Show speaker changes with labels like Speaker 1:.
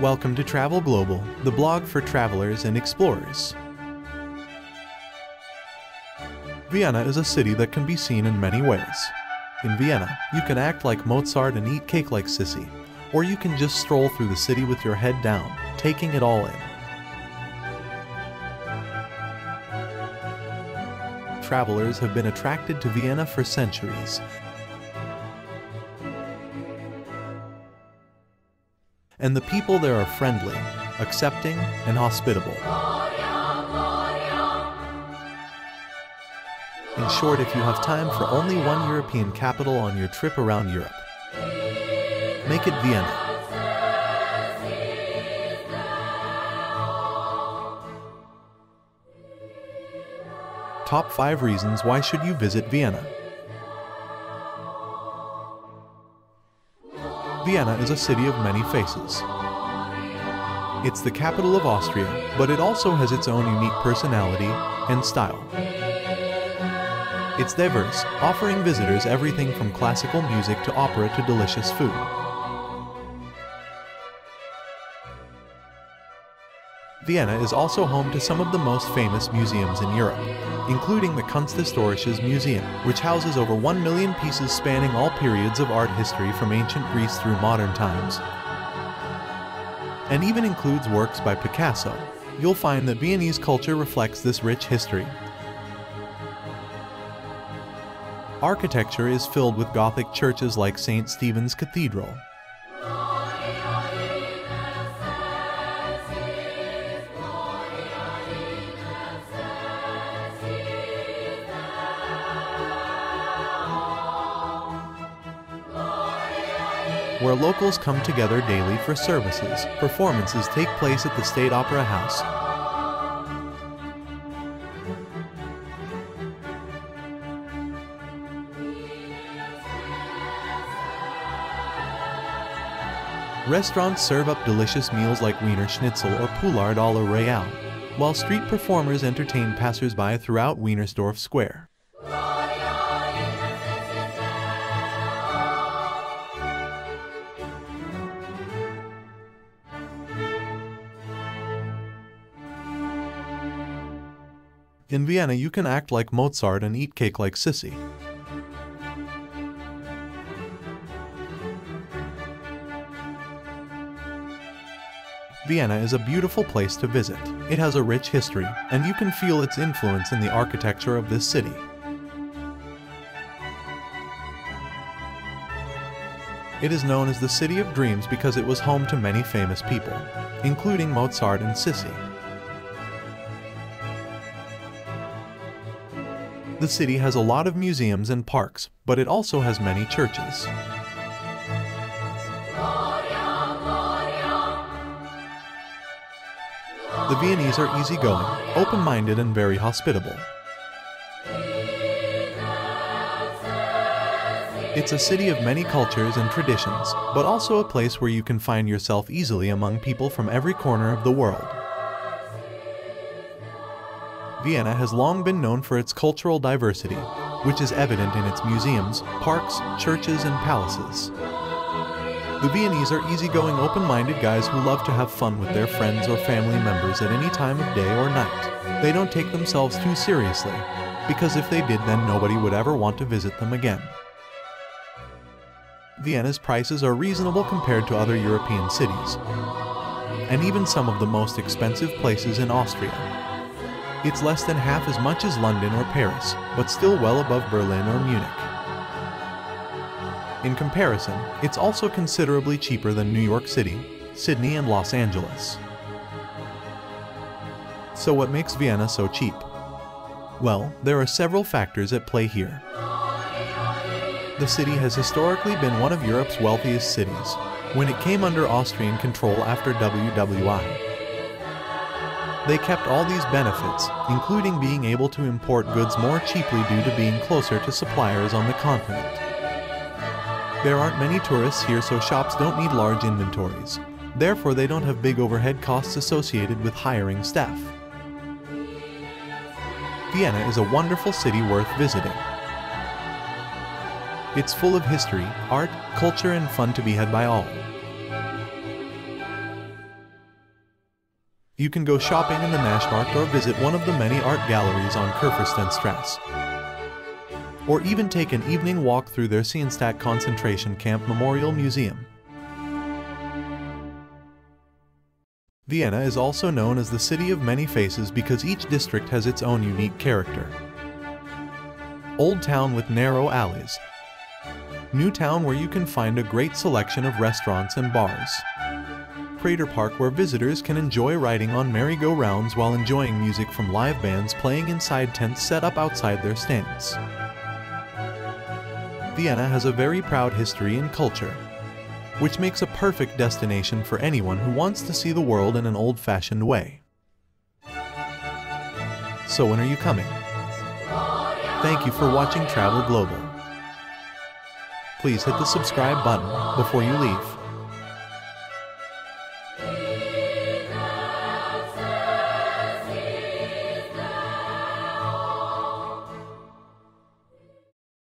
Speaker 1: Welcome to Travel Global, the blog for travelers and explorers. Vienna is a city that can be seen in many ways. In Vienna, you can act like Mozart and eat cake like Sissy, or you can just stroll through the city with your head down, taking it all in. Travelers have been attracted to Vienna for centuries, and the people there are friendly, accepting, and hospitable. In short, if you have time for only one European capital on your trip around Europe, make it Vienna. Top 5 reasons why should you visit Vienna. Vienna is a city of many faces. It's the capital of Austria, but it also has its own unique personality and style. It's diverse, offering visitors everything from classical music to opera to delicious food. Vienna is also home to some of the most famous museums in Europe, including the Kunsthistorisches Museum, which houses over 1 million pieces spanning all periods of art history from ancient Greece through modern times, and even includes works by Picasso. You'll find that Viennese culture reflects this rich history. Architecture is filled with Gothic churches like St. Stephen's Cathedral, where locals come together daily for services. Performances take place at the State Opera House. Restaurants serve up delicious meals like Wiener Schnitzel or Poulard à la Royale, while street performers entertain passers-by throughout Wienersdorf Square. In Vienna, you can act like Mozart and eat cake like Sissy. Vienna is a beautiful place to visit. It has a rich history, and you can feel its influence in the architecture of this city. It is known as the City of Dreams because it was home to many famous people, including Mozart and Sissy. The city has a lot of museums and parks, but it also has many churches. The Viennese are easygoing, open-minded and very hospitable. It's a city of many cultures and traditions, but also a place where you can find yourself easily among people from every corner of the world. Vienna has long been known for its cultural diversity, which is evident in its museums, parks, churches, and palaces. The Viennese are easygoing, open-minded guys who love to have fun with their friends or family members at any time of day or night. They don't take themselves too seriously, because if they did then nobody would ever want to visit them again. Vienna's prices are reasonable compared to other European cities, and even some of the most expensive places in Austria. It's less than half as much as London or Paris, but still well above Berlin or Munich. In comparison, it's also considerably cheaper than New York City, Sydney, and Los Angeles. So what makes Vienna so cheap? Well, there are several factors at play here. The city has historically been one of Europe's wealthiest cities, when it came under Austrian control after WWI. They kept all these benefits, including being able to import goods more cheaply due to being closer to suppliers on the continent. There aren't many tourists here so shops don't need large inventories. Therefore they don't have big overhead costs associated with hiring staff. Vienna is a wonderful city worth visiting. It's full of history, art, culture and fun to be had by all. You can go shopping in the Naschmarkt or visit one of the many art galleries on Kurfürstenstrasse. Or even take an evening walk through their Theresienstadt concentration camp memorial museum. Vienna is also known as the city of many faces because each district has its own unique character. Old Town with narrow alleys. New Town where you can find a great selection of restaurants and bars. Prater Park where visitors can enjoy riding on merry-go-rounds while enjoying music from live bands playing inside tents set up outside their stands. Vienna has a very proud history and culture, which makes a perfect destination for anyone who wants to see the world in an old-fashioned way. So when are you coming? Thank you for watching Travel Global. Please hit the subscribe button before you leave.